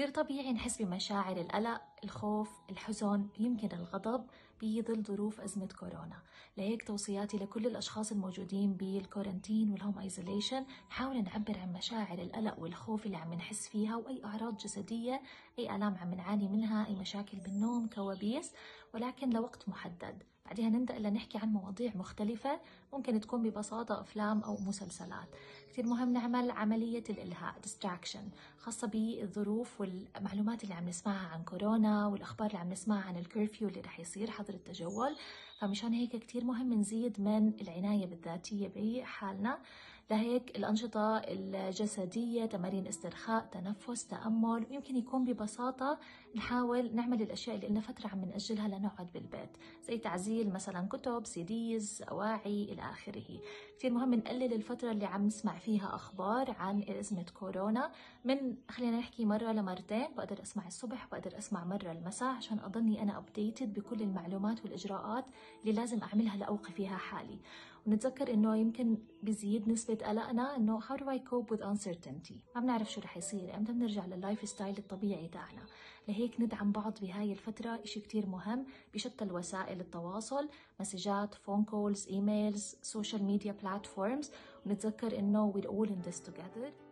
كتير طبيعي نحس بمشاعر القلق، الخوف، الحزن، يمكن الغضب بظل ظروف أزمة كورونا. لهيك توصياتي لكل الأشخاص الموجودين بال quarantine وال home isolation نحاول نعبر عن مشاعر القلق والخوف اللي عم نحس فيها وأي أعراض جسدية أي آلام عم نعاني منها أي مشاكل بالنوم كوابيس ولكن لوقت محدد. بعدها نبدأ لنحكي عن مواضيع مختلفة ممكن تكون ببساطة أفلام أو مسلسلات. كثير مهم نعمل عملية الإلهاء distraction خاصة بالظروف والمعلومات اللي عم نسمعها عن كورونا والأخبار اللي عم نسمعها عن الكرفيو اللي رح يصير حظر التجول. فمشان هيك كثير مهم نزيد من العناية بالذاتية بحالنا. لهيك الأنشطة الجسدية تمارين استرخاء تنفس تأمل. ويمكن يكون ببساطة نحاول نعمل الأشياء اللي لنا فترة عم نأجلها لنقعد بالبيت زي تعزيل مثلا كتب سيديز أواعي إلى آخره. كثير مهم نقلل الفترة اللي عم نسمع فيها أخبار عن أزمة كورونا. من خلينا نحكي مرة لمرتين بقدر أسمع الصبح بقدر أسمع مرة المساء عشان أضلني أنا updated بكل المعلومات والإجراءات اللي لازم أعملها لأوقف فيها حالي. ونتذكر إنه يمكن بزيد نسبة قلقنا إنه how do I cope with uncertainty ما بنعرف شو رح يصير إمتى بنرجع لل lifestyle الطبيعي تاعنا. لهيك ندعم بعض بهاي الفترة إشي كتير مهم بشتى الوسائل التواصل مسجات phone calls emails social media platforms ونتذكر إنه we're all in this together.